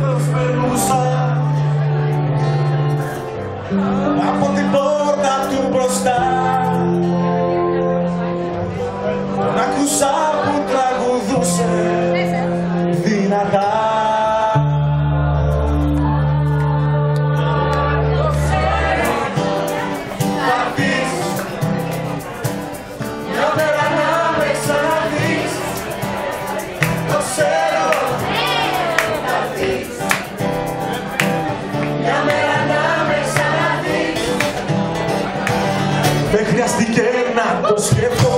περνούσα από την πόρτα του μπροστά. Τον ακούσα που τραγουδούσε. Ναι, ναι. Δυνατά Δεν χρειαστήκε να το σκεφτώ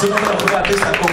Señor de la Juega, te sacó